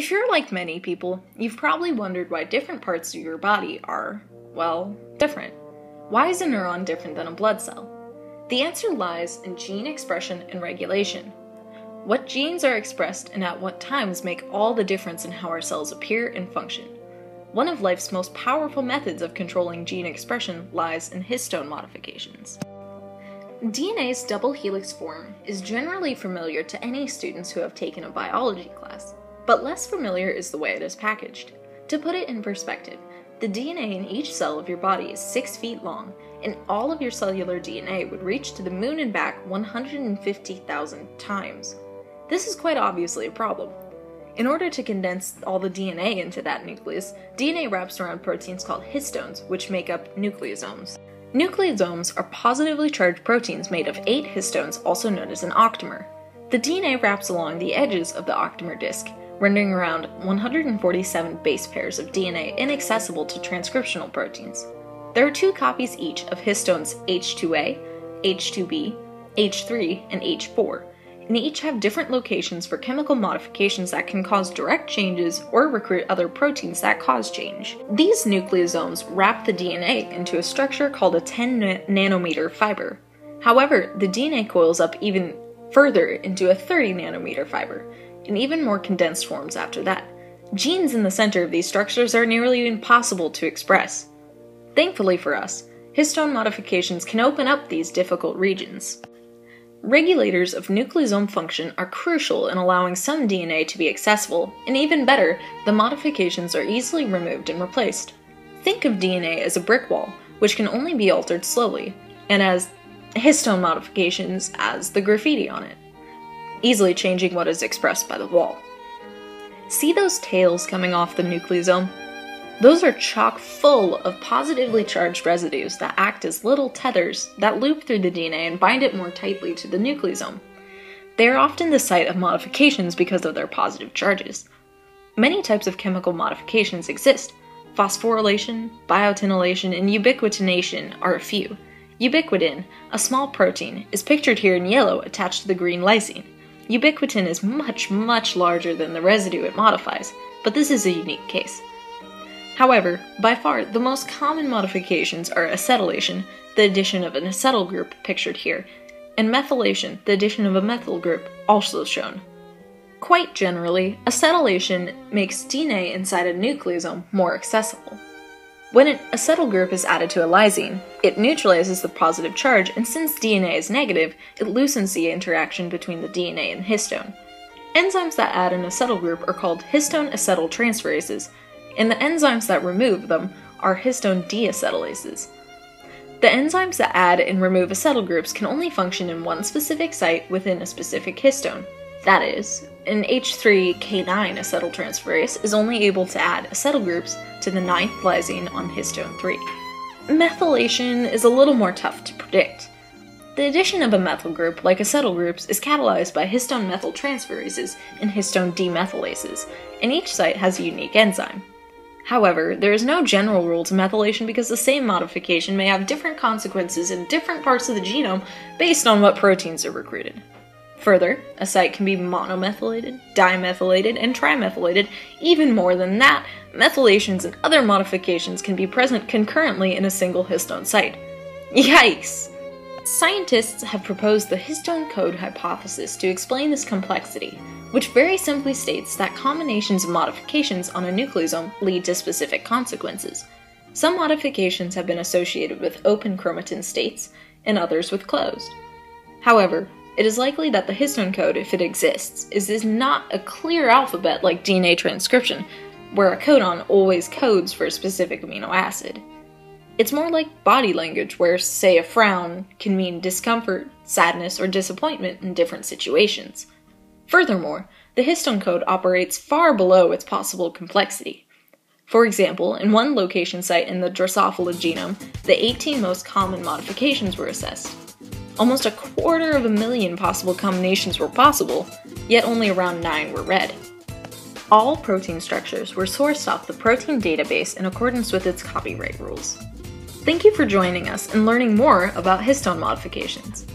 If you're like many people, you've probably wondered why different parts of your body are, well, different. Why is a neuron different than a blood cell? The answer lies in gene expression and regulation. What genes are expressed and at what times make all the difference in how our cells appear and function. One of life's most powerful methods of controlling gene expression lies in histone modifications. DNA's double helix form is generally familiar to any students who have taken a biology class, but less familiar is the way it is packaged. To put it in perspective, the DNA in each cell of your body is 6 feet long, and all of your cellular DNA would reach to the moon and back 150,000 times. This is quite obviously a problem. In order to condense all the DNA into that nucleus, DNA wraps around proteins called histones, which make up nucleosomes. Nucleosomes are positively charged proteins made of eight histones, also known as an octamer. The DNA wraps along the edges of the octamer disk, rendering around 147 base pairs of DNA inaccessible to transcriptional proteins. There are two copies each of histones H2A, H2B, H3, and H4, and each have different locations for chemical modifications that can cause direct changes or recruit other proteins that cause change. These nucleosomes wrap the DNA into a structure called a 10 nanometer fiber. However, the DNA coils up even further into a 30 nanometer fiber, in even more condensed forms after that. Genes in the center of these structures are nearly impossible to express. Thankfully for us, histone modifications can open up these difficult regions. Regulators of nucleosome function are crucial in allowing some DNA to be accessible, and even better, the modifications are easily removed and replaced. Think of DNA as a brick wall, which can only be altered slowly, and as histone modifications as the graffiti on it, easily changing what is expressed by the wall. See those tails coming off the nucleosome? Those are chock full of positively charged residues that act as little tethers that loop through the DNA and bind it more tightly to the nucleosome. They are often the site of modifications because of their positive charges. Many types of chemical modifications exist. Phosphorylation, biotinylation, and ubiquitination are a few. Ubiquitin, a small protein, is pictured here in yellow attached to the green lysine. Ubiquitin is much, much larger than the residue it modifies, but this is a unique case. However, by far the most common modifications are acetylation, the addition of an acetyl group pictured here, and methylation, the addition of a methyl group, also shown. Quite generally, acetylation makes DNA inside a nucleosome more accessible. When an acetyl group is added to a lysine, it neutralizes the positive charge, and since DNA is negative, it loosens the interaction between the DNA and histone. Enzymes that add an acetyl group are called histone acetyltransferases, and the enzymes that remove them are histone deacetylases. The enzymes that add and remove acetyl groups can only function in one specific site within a specific histone. That is, an H3K9 acetyltransferase is only able to add acetyl groups to the ninth lysine on histone 3. Methylation is a little more tough to predict. The addition of a methyl group, like acetyl groups, is catalyzed by histone methyltransferases and histone demethylases, and each site has a unique enzyme. However, there is no general rule to methylation because the same modification may have different consequences in different parts of the genome based on what proteins are recruited. Further, a site can be monomethylated, dimethylated, and trimethylated. Even more than that, methylations and other modifications can be present concurrently in a single histone site. Yikes! Scientists have proposed the histone code hypothesis to explain this complexity, which very simply states that combinations of modifications on a nucleosome lead to specific consequences. Some modifications have been associated with open chromatin states, and others with closed. However, it is likely that the histone code, if it exists, is, not a clear alphabet like DNA transcription, where a codon always codes for a specific amino acid. It's more like body language, where, say, a frown can mean discomfort, sadness, or disappointment in different situations. Furthermore, the histone code operates far below its possible complexity. For example, in one location site in the Drosophila genome, the 18 most common modifications were assessed. Almost a quarter of a million possible combinations were possible, yet only around 9 were read. All protein structures were sourced off the protein database in accordance with its copyright rules. Thank you for joining us and learning more about histone modifications.